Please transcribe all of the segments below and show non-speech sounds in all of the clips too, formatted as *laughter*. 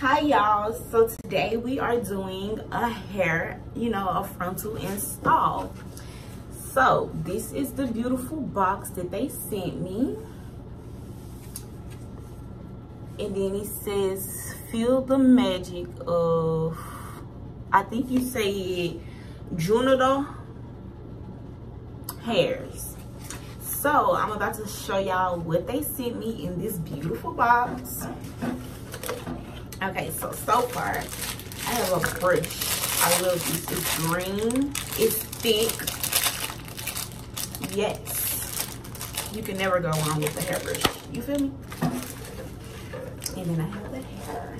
Hi y'all, so today we are doing a hair, you know, a frontal install. So this is the beautiful box that they sent me. And then it says, feel the magic of, I think you say it, Junado hairs. So I'm about to show y'all what they sent me in this beautiful box. Okay, so so far I have a brush. I love this. It's green. It's thick. Yes. You can never go wrong with the hairbrush. You feel me? And then I have the hair.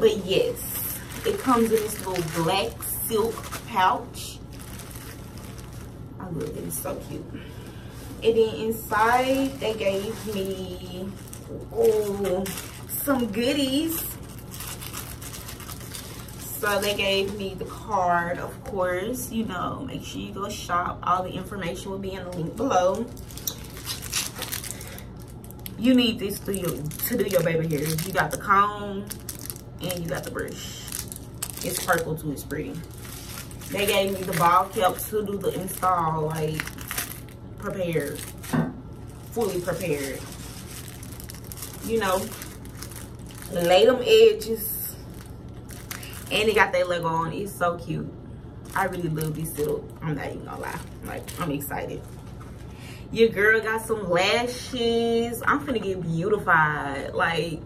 But yes, it comes in this little black silk pouch. I love it. It's so cute. And then inside, they gave me oh, some goodies. So they gave me the card, of course. You know, make sure you go shop. All the information will be in the link below. You need this to, your, to do your baby hair. You got the comb and you got the brush. It's purple too, it's pretty. They gave me the ball cap to do the install, like prepared, fully prepared. You know, lay them edges, and it got that Lego on. It's so cute. I really love this little. I'm not even gonna lie. Like I'm excited. Your girl got some lashes. I'm finna get beautified. Like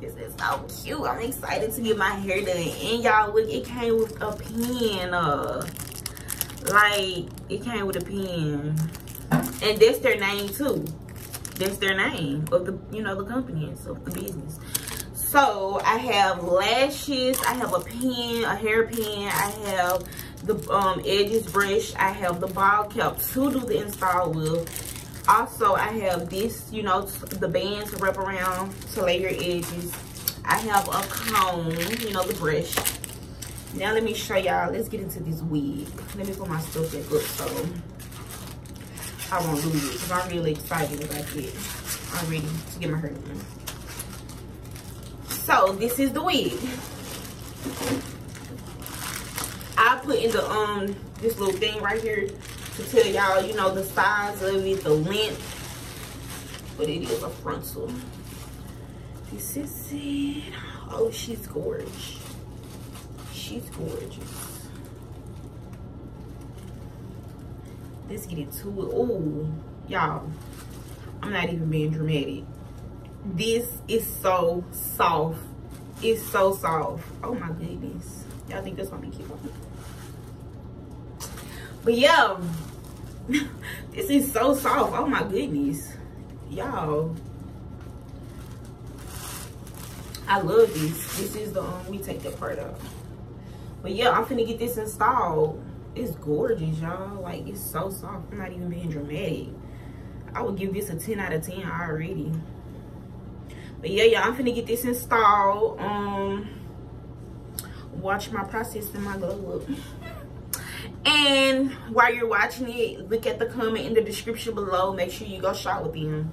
this is so cute. I'm excited to get my hair done. And y'all look, it came with a pen. Uh, like it came with a pen and that's their name too. That's their name of the you know the company and of the business. So i have lashes i have a pen a hair pen i have the um edges brush i have the ball cap to do the install with. Also i have this you know the bands to wrap around to lay your edges. I have a comb you know the brush now let me show y'all. Let's get into this wig. Let me put my stuff back up so i won't lose it because i'm really excited about it i'm ready to get my hair done. So this is the wig. I put in the um this little thing right here to tell y'all you know the size of it the length. But it is a frontal. This is it. Oh she's gorgeous she's gorgeous. Let's get into it. Oh, y'all, I'm not even being dramatic. This is so soft. It's so soft. Oh my goodness. Y'all think this gonna be cute? But yeah, *laughs* this is so soft. Oh my goodness. Y'all. I love this. This is the um we take that part out. But yeah, I'm finna get this installed. It's gorgeous, y'all. Like, it's so soft. I'm not even being dramatic. I would give this a 10 out of 10 already. But yeah, yeah, I'm finna get this installed. Um, watch my process and my glow up. And while you're watching it, look at the comment in the description below. Make sure you go shop with them.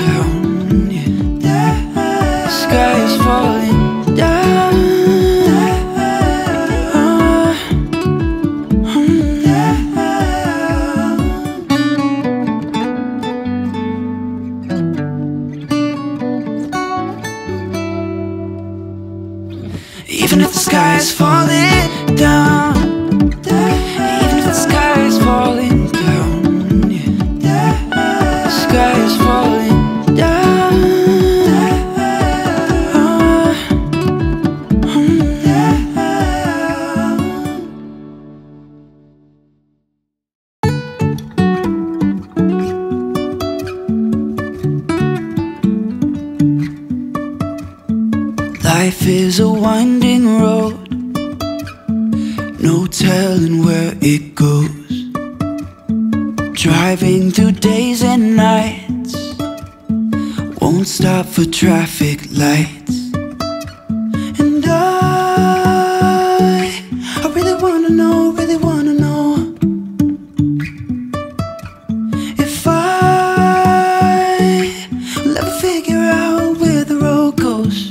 Even if the sky is falling down Life is a winding road, no telling where it goes. Driving through days and nights, won't stop for traffic lights. And I, I really wanna know, really wanna know if I will ever figure out where the road goes.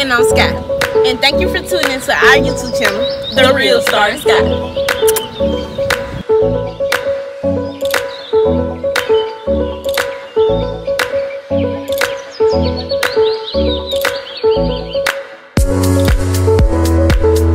And I'm Sky. And thank you for tuning into our YouTube channel, The, Real Star Sky.